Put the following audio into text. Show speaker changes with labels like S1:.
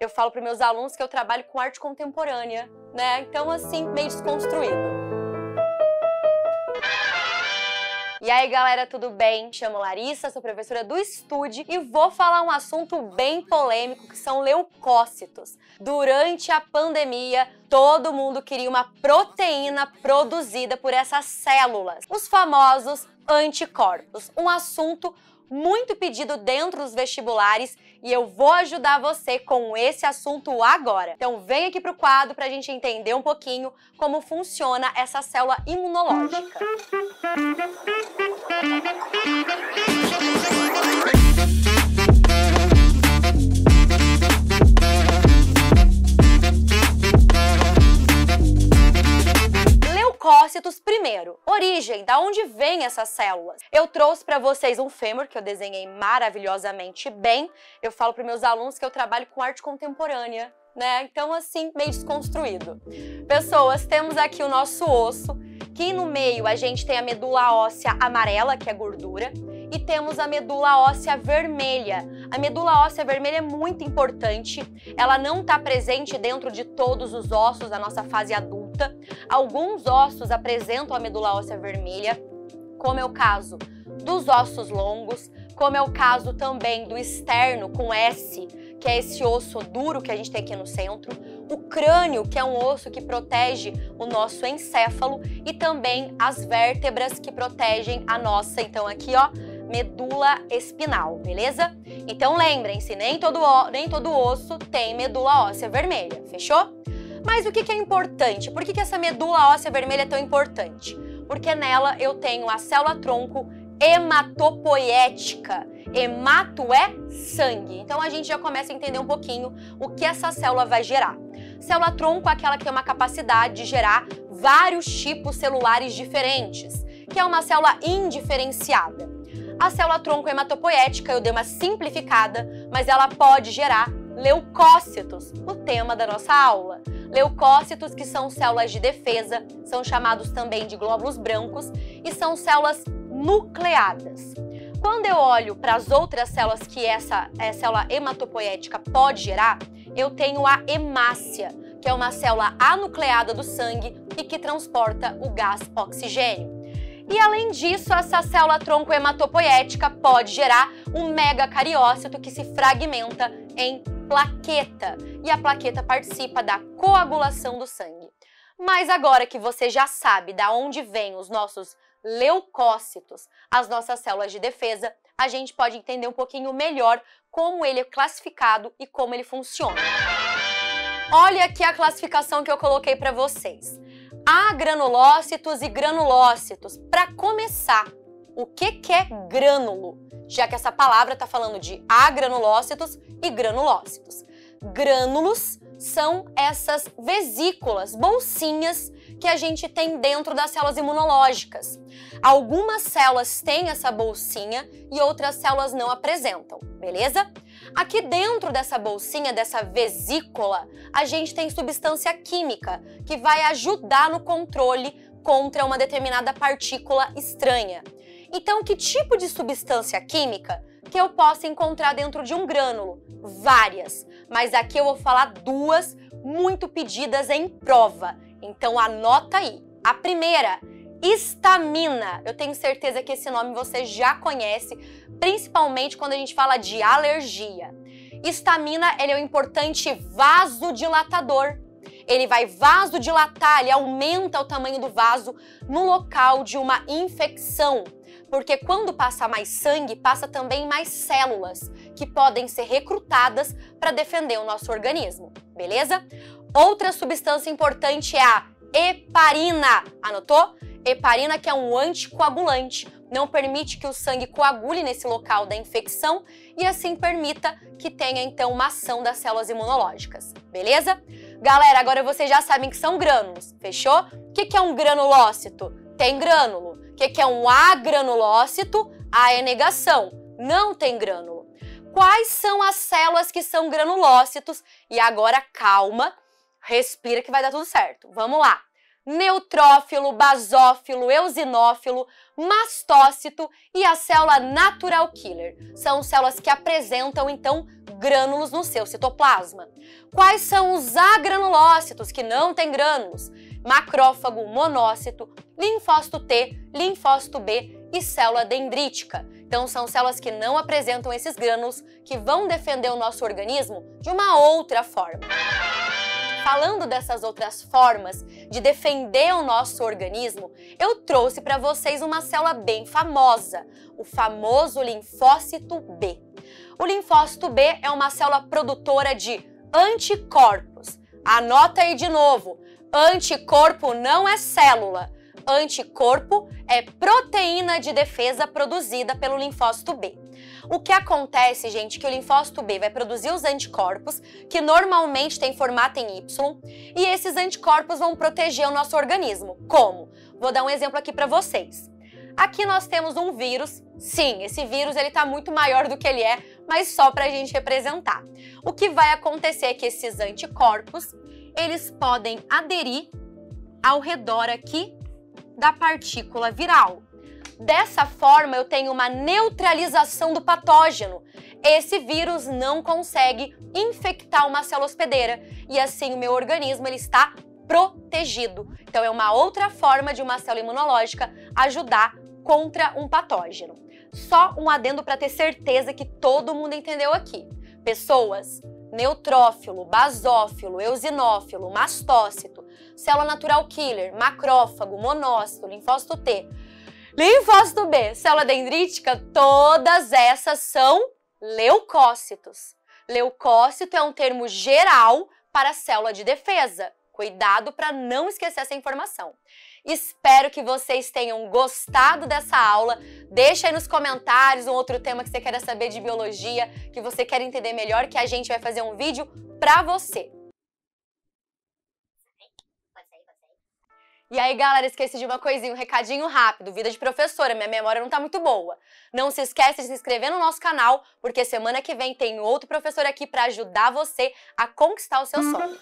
S1: Eu falo para meus alunos que eu trabalho com arte contemporânea, né? Então, assim, meio desconstruído. E aí, galera, tudo bem? Chamo Larissa, sou professora do Estude e vou falar um assunto bem polêmico que são leucócitos. Durante a pandemia, todo mundo queria uma proteína produzida por essas células, os famosos anticorpos. Um assunto muito pedido dentro dos vestibulares e eu vou ajudar você com esse assunto agora. Então vem aqui pro quadro para a gente entender um pouquinho como funciona essa célula imunológica. Origem, da onde vêm essas células? Eu trouxe para vocês um fêmur que eu desenhei maravilhosamente bem. Eu falo para meus alunos que eu trabalho com arte contemporânea, né? Então assim, meio desconstruído. Pessoas, temos aqui o nosso osso, que no meio a gente tem a medula óssea amarela, que é gordura, e temos a medula óssea vermelha. A medula óssea vermelha é muito importante, ela não está presente dentro de todos os ossos da nossa fase adulta alguns ossos apresentam a medula óssea vermelha, como é o caso dos ossos longos, como é o caso também do externo com S, que é esse osso duro que a gente tem aqui no centro, o crânio, que é um osso que protege o nosso encéfalo, e também as vértebras que protegem a nossa, então aqui ó, medula espinal, beleza? Então lembrem-se, nem todo, nem todo osso tem medula óssea vermelha, fechou? Mas o que, é importante? Por que, que essa medula óssea vermelha é tão importante? Porque nela eu tenho a célula-tronco hematopoética. Hemato é sangue. Então a gente já começa a entender um pouquinho o que essa célula vai gerar. Célula-tronco é aquela que tem uma capacidade de gerar vários tipos celulares diferentes, que é uma célula indiferenciada. A célula-tronco hematopoética eu dei uma simplificada, mas ela pode gerar leucócitos, o tema da nossa aula. Leucócitos, que são células de defesa, são chamados também de glóbulos brancos e são células nucleadas. Quando eu olho para as outras células que essa é, célula hematopoética pode gerar, eu tenho a hemácia, que é uma célula anucleada do sangue e que transporta o gás oxigênio. E além disso, essa célula tronco hematopoética pode gerar um megacariócito que se fragmenta em plaqueta e a plaqueta participa da coagulação do sangue. Mas agora que você já sabe da onde vêm os nossos leucócitos, as nossas células de defesa, a gente pode entender um pouquinho melhor como ele é classificado e como ele funciona. Olha aqui a classificação que eu coloquei para vocês. Há granulócitos e granulócitos. Para começar, o que, que é grânulo? Já que essa palavra está falando de agranulócitos e granulócitos. Grânulos são essas vesículas, bolsinhas que a gente tem dentro das células imunológicas. Algumas células têm essa bolsinha e outras células não apresentam, beleza? Aqui dentro dessa bolsinha, dessa vesícula, a gente tem substância química que vai ajudar no controle contra uma determinada partícula estranha. Então, que tipo de substância química que eu posso encontrar dentro de um grânulo? Várias, mas aqui eu vou falar duas muito pedidas em prova. Então anota aí. A primeira, histamina. Eu tenho certeza que esse nome você já conhece, principalmente quando a gente fala de alergia. Histamina ele é um importante vasodilatador. Ele vai vasodilatar, ele aumenta o tamanho do vaso no local de uma infecção porque quando passa mais sangue, passa também mais células que podem ser recrutadas para defender o nosso organismo, beleza? Outra substância importante é a heparina. Anotou? Heparina que é um anticoagulante, não permite que o sangue coagule nesse local da infecção e assim permita que tenha então uma ação das células imunológicas, beleza? Galera, agora vocês já sabem que são grânulos, fechou? O que é um granulócito? Tem grânulo. O que, que é um agranulócito? A é negação, não tem grânulo. Quais são as células que são granulócitos? E agora calma, respira que vai dar tudo certo. Vamos lá. Neutrófilo, basófilo, eosinófilo, mastócito e a célula natural killer. São células que apresentam então grânulos no seu citoplasma. Quais são os agranulócitos que não têm grânulos? Macrófago, monócito, linfócito T, linfócito B e célula dendrítica. Então são células que não apresentam esses grânulos que vão defender o nosso organismo de uma outra forma. Falando dessas outras formas de defender o nosso organismo, eu trouxe para vocês uma célula bem famosa, o famoso linfócito B. O linfócito B é uma célula produtora de anticorpos. Anota aí de novo: anticorpo não é célula. Anticorpo é proteína de defesa produzida pelo linfócito B. O que acontece, gente, que o linfócito B vai produzir os anticorpos, que normalmente tem formato em Y, e esses anticorpos vão proteger o nosso organismo. Como? Vou dar um exemplo aqui para vocês. Aqui nós temos um vírus. Sim, esse vírus ele está muito maior do que ele é, mas só para a gente representar. O que vai acontecer é que esses anticorpos eles podem aderir ao redor aqui da partícula viral. Dessa forma, eu tenho uma neutralização do patógeno. Esse vírus não consegue infectar uma célula hospedeira e assim o meu organismo ele está protegido. Então é uma outra forma de uma célula imunológica ajudar contra um patógeno. Só um adendo para ter certeza que todo mundo entendeu aqui. Pessoas, neutrófilo, basófilo, eosinófilo, mastócito, célula natural killer, macrófago, monócito, linfócito T, Linfócito B, célula dendrítica, todas essas são leucócitos. Leucócito é um termo geral para célula de defesa. Cuidado para não esquecer essa informação. Espero que vocês tenham gostado dessa aula. Deixa aí nos comentários um outro tema que você queira saber de biologia, que você quer entender melhor, que a gente vai fazer um vídeo para você. E aí, galera, esqueci de uma coisinha, um recadinho rápido. Vida de professora, minha memória não tá muito boa. Não se esquece de se inscrever no nosso canal, porque semana que vem tem outro professor aqui para ajudar você a conquistar o seu sonho.